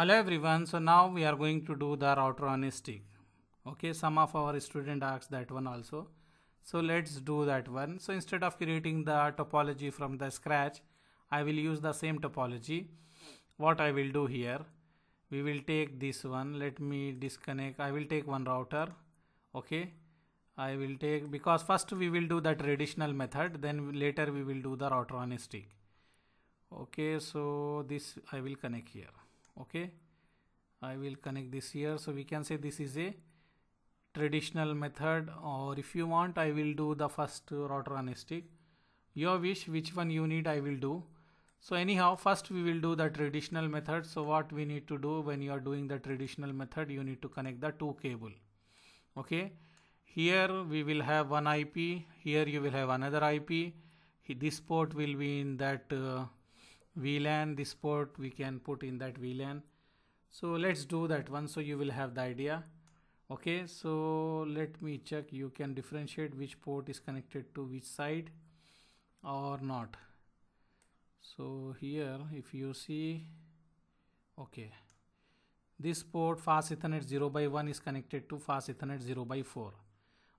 Hello everyone. So now we are going to do the router on a stick. Okay, some of our student asked that one also. So let's do that one. So instead of creating the topology from the scratch, I will use the same topology. What I will do here, we will take this one. Let me disconnect. I will take one router. Okay. I will take because first we will do the traditional method then later we will do the router on a stick okay so this I will connect here okay? I will connect this here. So we can say this is a traditional method or if you want I will do the first router on a stick your wish which one you need I will do. So anyhow first we will do the traditional method. So what we need to do when you are doing the traditional method you need to connect the two cable. Okay? Here we will have one IP here you will have another IP this port will be in that uh, VLAN this port we can put in that VLAN so let's do that one so you will have the idea. Okay so let me check you can differentiate which port is connected to which side or not. So here if you see okay this port fast ethernet 0 by 1 is connected to fast ethernet 0 by 4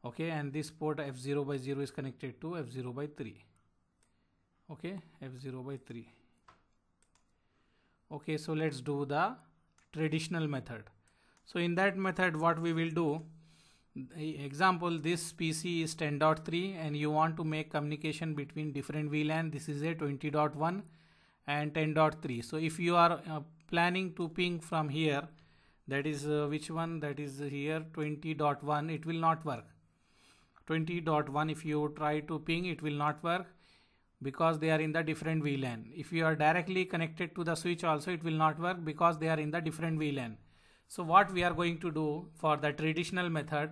okay and this port f0 by 0 is connected to f0 by 3 okay f0 by 3 okay so let's do the traditional method. So in that method what we will do example this PC is 10.3 and you want to make communication between different VLAN this is a 20.1 and 10.3 so if you are uh, planning to ping from here that is uh, which one? That is here 20.1 it will not work. 20.1 if you try to ping it will not work because they are in the different VLAN. If you are directly connected to the switch also it will not work because they are in the different VLAN. So what we are going to do for the traditional method,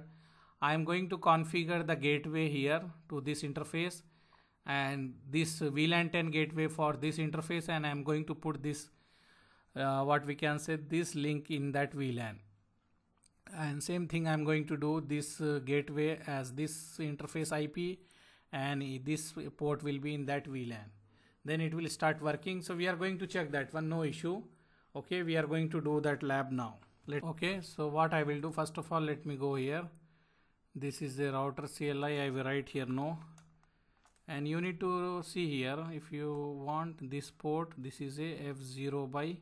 I am going to configure the gateway here to this interface and this VLAN 10 gateway for this interface and I am going to put this uh, what we can say this link in that VLAN and same thing I'm going to do this uh, gateway as this interface IP and this port will be in that VLAN then it will start working. So we are going to check that one no issue. Okay we are going to do that lab now. Let okay so what I will do first of all let me go here. This is the router CLI I will write here no. And you need to see here if you want this port this is a f0 by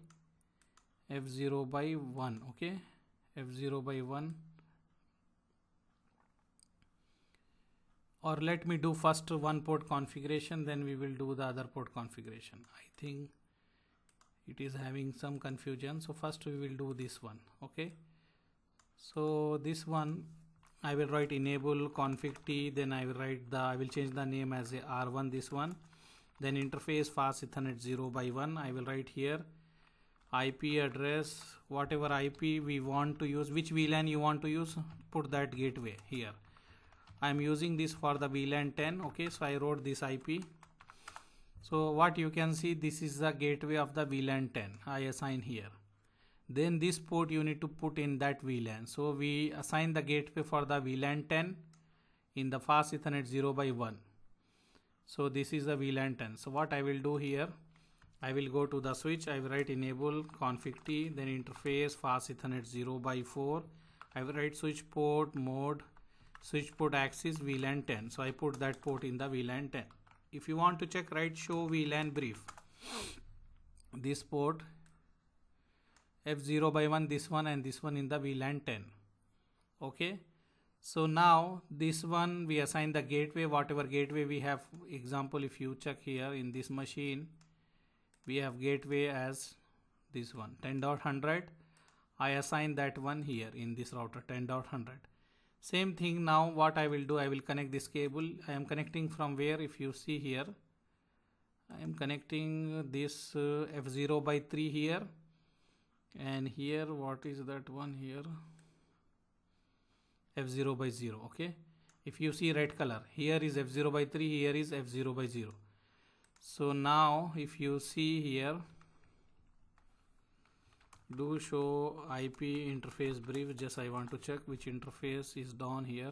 f0 by 1 okay? F0 by 1 or let me do first one port configuration then we will do the other port configuration. I think it is having some confusion. So first we will do this one okay? So this one I will write enable config t then I will write the I will change the name as a r1 this one. Then interface fast ethernet 0 by 1 I will write here. IP address whatever IP we want to use which VLAN you want to use put that gateway here I am using this for the VLAN 10 okay? So I wrote this IP so what you can see this is the gateway of the VLAN 10 I assign here. Then this port you need to put in that VLAN. So we assign the gateway for the VLAN 10 in the fast ethernet 0 by 1 so this is the VLAN 10 so what I will do here I will go to the switch. I will write enable config t then interface fast ethernet 0 by 4 I will write switch port mode switch port access VLAN 10 so I put that port in the VLAN 10 if you want to check right, show VLAN brief. This port F0 by 1 this one and this one in the VLAN 10 okay? So now this one we assign the gateway whatever gateway we have. Example if you check here in this machine we have gateway as this one 10.100 I assign that one here in this router 10.100 same thing now what I will do I will connect this cable. I am connecting from where if you see here. I am connecting this uh, F0 by 3 here. And here what is that one here? F0 by 0 okay? If you see red color here is F0 by 3 here is F0 by 0 so now if you see here do show IP interface brief just I want to check which interface is down here.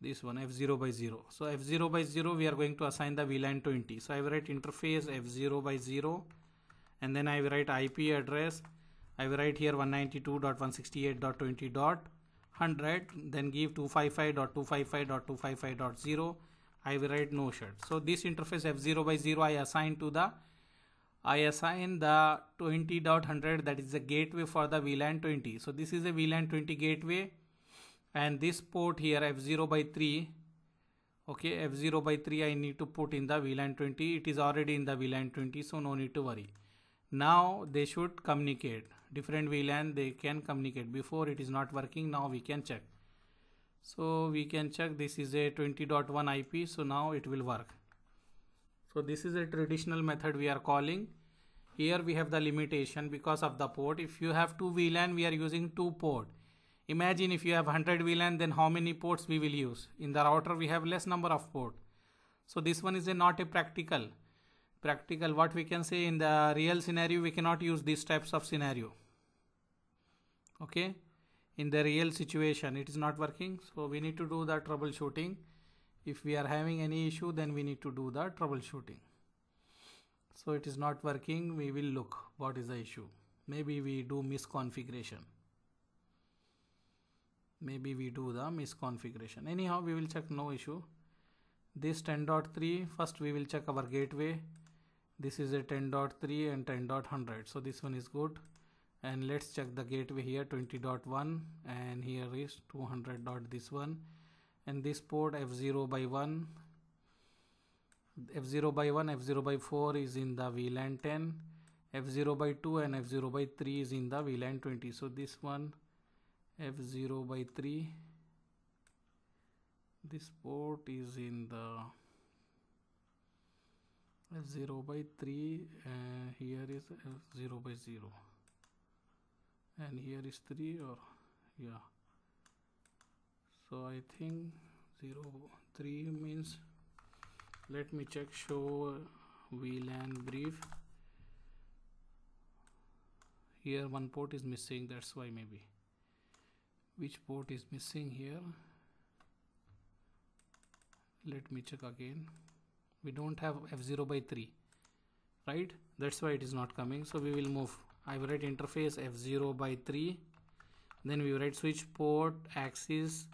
This one f0 by 0 so f0 by 0 we are going to assign the VLAN 20 so I write interface f0 by 0 and then I write IP address. I write here 192.168.20.100 then give 255.255.255.0 I will write no shut so this interface f0 by 0 I assign to the I assign the 20.100 that is the gateway for the VLAN 20 so this is a VLAN 20 gateway and this port here f0 by 3 okay f0 by 3 I need to put in the VLAN 20 it is already in the VLAN 20 so no need to worry. Now they should communicate. Different VLAN they can communicate. Before it is not working. Now we can check. So we can check. This is a 20.1 IP so now it will work so this is a traditional method we are calling. Here we have the limitation because of the port. If you have two VLAN we are using two port. Imagine if you have 100 VLAN then how many ports we will use? In the router we have less number of port. So this one is a not a practical. Practical what we can say in the real scenario we cannot use these types of scenario. Okay? In the real situation it is not working. So we need to do the troubleshooting if we are having any issue then we need to do the troubleshooting. So it is not working we will look what is the issue. Maybe we do misconfiguration. Maybe we do the misconfiguration. Anyhow we will check no issue. This 10.3 first we will check our gateway. This is a 10.3 and 10.100 so this one is good. And let's check the gateway here 20.1 and here is 200 dot this one and this port f0 by 1 f0 by 1 f0 by 4 is in the VLAN 10 f0 by 2 and f0 by 3 is in the VLAN 20 so this one f0 by 3 this port is in the f0 by 3 uh, here is f0 by 0 and here is 3 or yeah so I think 0 3 means let me check show VLAN brief. Here one port is missing that's why maybe. Which port is missing here? Let me check again. We don't have f0 by 3 right? That's why it is not coming. So we will move. I will write interface f0 by 3 then we write switch port access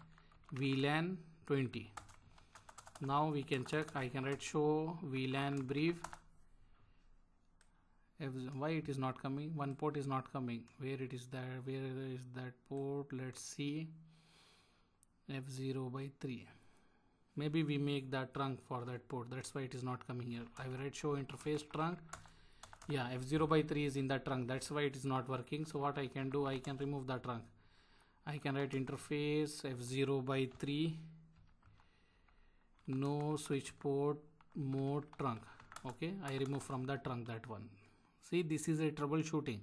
VLAN 20 now we can check I can write show VLAN brief. If, why it is not coming? One port is not coming. Where it is there where is that port? Let's see. F0 by 3 maybe we make that trunk for that port. That's why it is not coming here. I will write show interface trunk. Yeah f0 by 3 is in the trunk. That's why it is not working. So what I can do I can remove the trunk I can write interface f0 by 3 no switch port mode trunk. Okay I remove from the trunk that one. See this is a troubleshooting.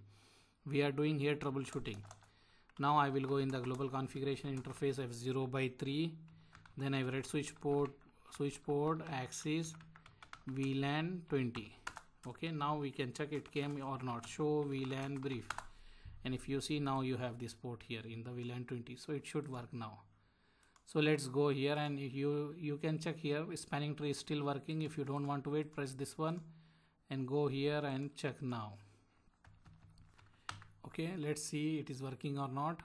We are doing here troubleshooting. Now I will go in the global configuration interface f0 by 3 then I write switch port switch port access VLAN 20 okay now we can check it came or not. Show VLAN brief and if you see now you have this port here in the VLAN 20 so it should work now. So let's go here and you you can check here spanning tree is still working. If you don't want to wait press this one and go here and check now. Okay let's see it is working or not.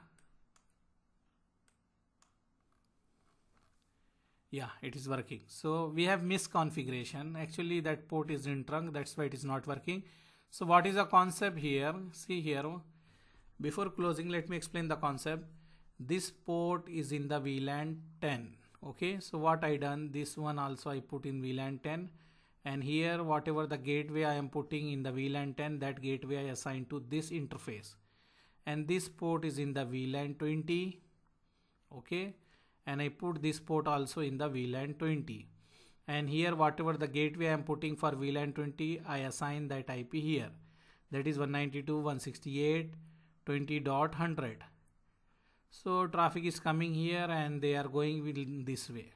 Yeah it is working. So we have misconfiguration actually that port is in trunk that's why it is not working. So what is the concept here? See here before closing let me explain the concept. This port is in the VLAN 10 okay? So what I done this one also I put in VLAN 10 and here whatever the gateway I am putting in the VLAN 10 that gateway I assign to this interface. And this port is in the VLAN 20 okay? And I put this port also in the VLAN 20 and here whatever the gateway I am putting for VLAN 20 I assign that IP here. That is 192.168.20.100 so traffic is coming here and they are going this way.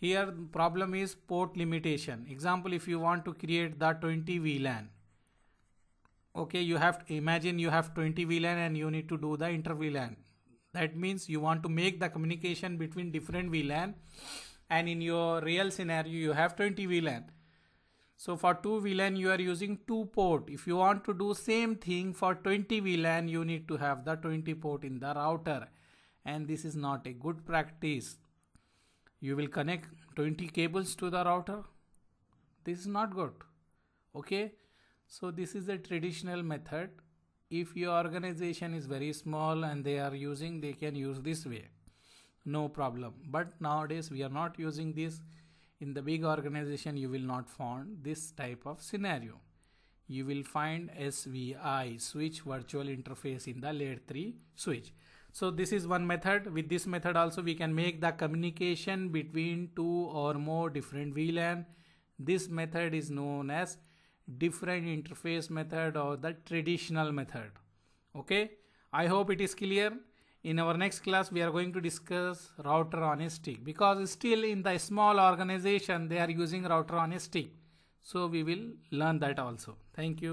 Here problem is port limitation. Example if you want to create the 20 VLAN okay you have to imagine you have 20 VLAN and you need to do the inter VLAN that means you want to make the communication between different VLAN and in your real scenario you have 20 VLAN so for 2 VLAN you are using 2 port. If you want to do same thing for 20 VLAN you need to have the 20 port in the router and this is not a good practice. You will connect 20 cables to the router. This is not good. Okay. So this is a traditional method. If your organization is very small and they are using they can use this way. No problem. But nowadays we are not using this in the big organization you will not find this type of scenario. You will find SVI switch virtual interface in the layer 3 switch. So this is one method. With this method also we can make the communication between two or more different VLAN this method is known as different interface method or the traditional method. Okay? I hope it is clear in our next class we are going to discuss router on a stick. Because still in the small organization they are using router on a stick. So we will learn that also. Thank you